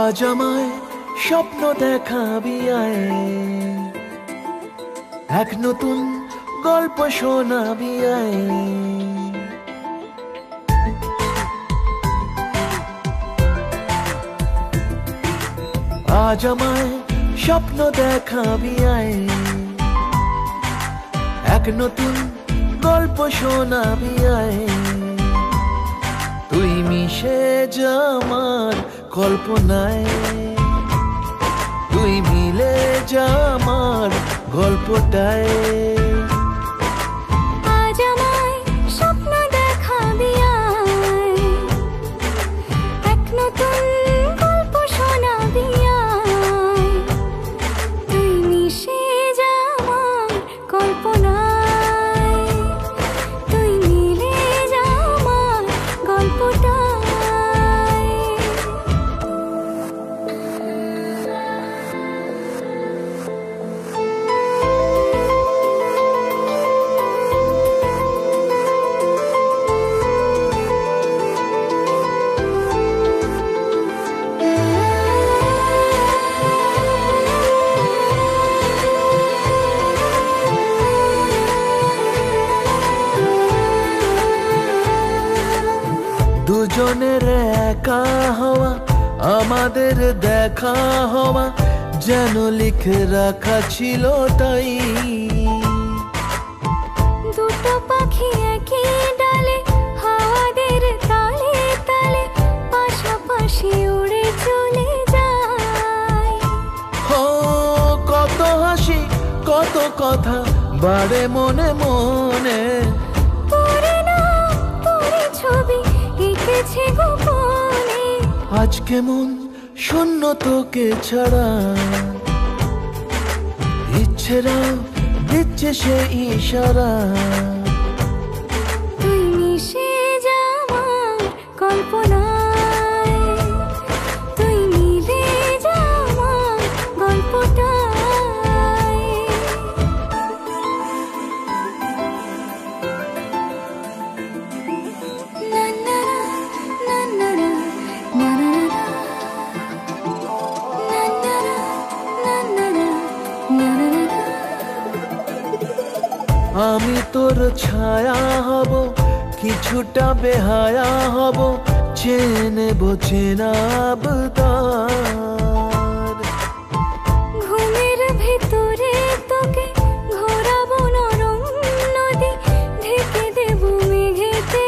আজ আমায় স্বপ্ন দেখাবি আয়। এক নতুন গল্প শোনাবি আজ আমায় স্বপ্ন দেখাবি এক নতুন গল্প শোনাবি তুই মিশে যা আমার কল্পনায়। তুই মিলে যা গল্পটায়। দুজনের একা হওয়া আমাদের দেখা হওয়া যেন লিখে রাখা ছিল তাই। দুটো পাখি একই ডালে হাওয়াদের তালে তালে পাশাপাশি উড়ে চলে যায়। ও কত হাসি কত কথা বাড়ে মনে মনে। আজ কেমন শূন্য তোকে ছাড়া? ইচ্ছেরা দিচ্ছে সে ইশারা। আমি তোর ছায়া হব কিছুটা বেহায়া হব চেনে চেনাব তার। ঘুমের ভেতরে তোকে ঘোরাবো নরম নদী ঢেকে দেব মেঘেতে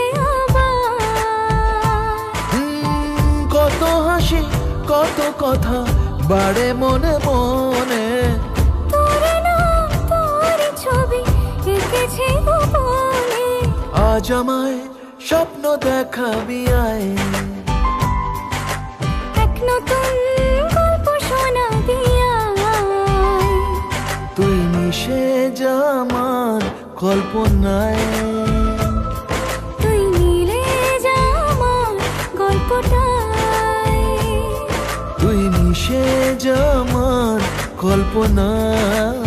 কত হাসি কত কথা বাড়ে মনে মনে। আজ আমায় স্বপ্ন দেখাবি আয়। এক নতুন গল্প শোনাবি আয়। তুই মিশে যা আমার কল্পনায়। তুই মিলে যা আমার গল্পটায়। তুই মিশে যা আমার কল্পনায়।